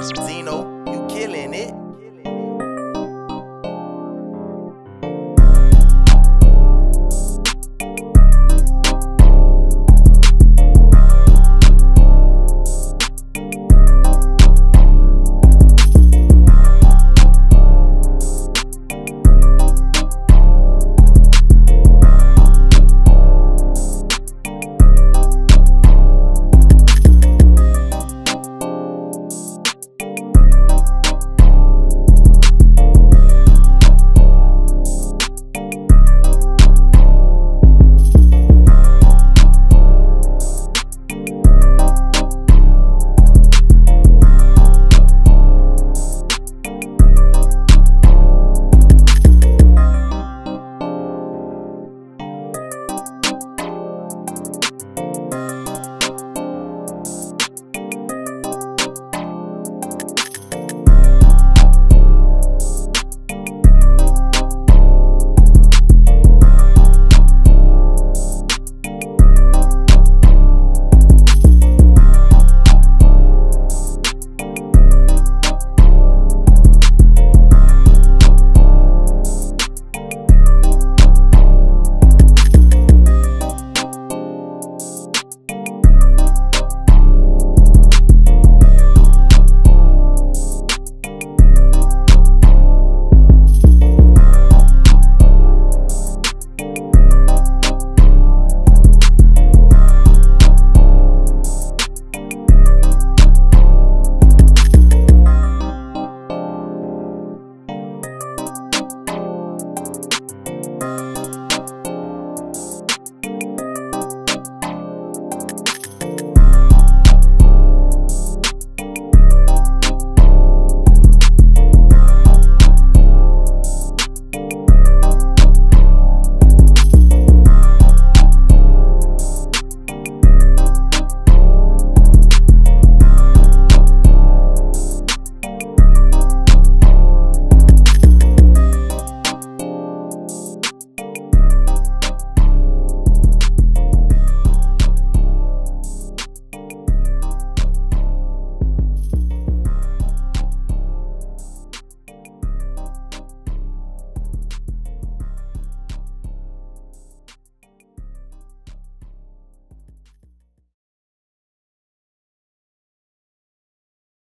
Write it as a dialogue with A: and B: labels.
A: Zeno, you killing it.